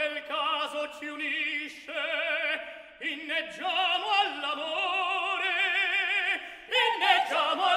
che il caso ci unisce inneggiamo all'amore inneggiamo